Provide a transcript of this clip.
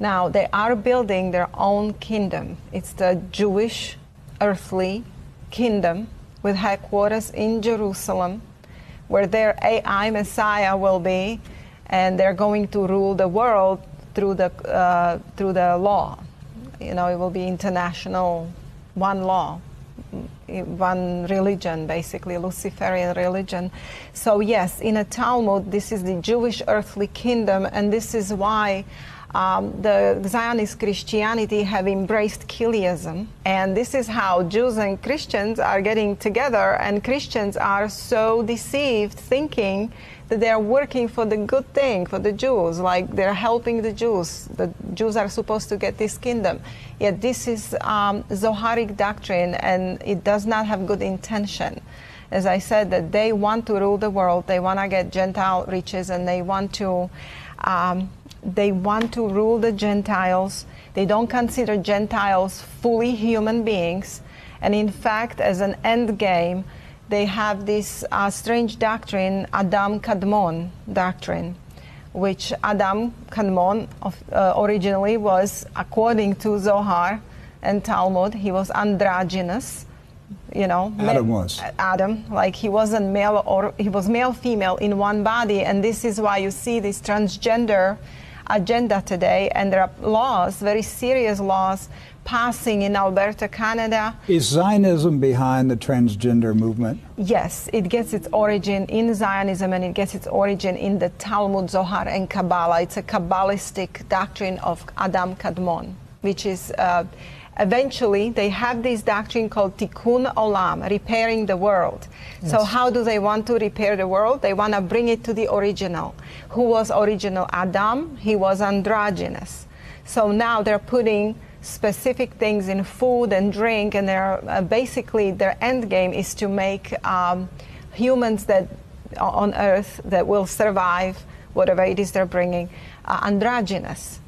Now, they are building their own kingdom. It's the Jewish earthly kingdom with headquarters in Jerusalem, where their AI Messiah will be, and they're going to rule the world through the, uh, through the law. You know, it will be international, one law one religion, basically, Luciferian religion. So, yes, in a Talmud, this is the Jewish earthly kingdom, and this is why um, the Zionist Christianity have embraced Chiliasm. And this is how Jews and Christians are getting together, and Christians are so deceived thinking that they are working for the good thing, for the Jews, like they're helping the Jews. The Jews are supposed to get this kingdom. Yet this is um, Zoharic doctrine, and it does not have good intention. As I said, that they want to rule the world, they want to get Gentile riches, and they want to. Um, they want to rule the Gentiles. They don't consider Gentiles fully human beings. And in fact, as an end game, they have this uh, strange doctrine, Adam Kadmon doctrine, which Adam Kadmon uh, originally was, according to Zohar and Talmud, he was androgynous. You know, Adam was Adam, like he wasn't male or he was male female in one body, and this is why you see this transgender agenda today, and there are laws, very serious laws, passing in Alberta, Canada. Is Zionism behind the transgender movement? Yes, it gets its origin in Zionism and it gets its origin in the Talmud, Zohar, and Kabbalah. It's a Kabbalistic doctrine of Adam Kadmon, which is. Uh, eventually they have this doctrine called tikkun olam, repairing the world. Yes. So how do they want to repair the world? They want to bring it to the original. Who was original Adam? He was androgynous. So now they're putting specific things in food and drink, and they're uh, basically their end game is to make um, humans that on Earth that will survive whatever it is they're bringing uh, androgynous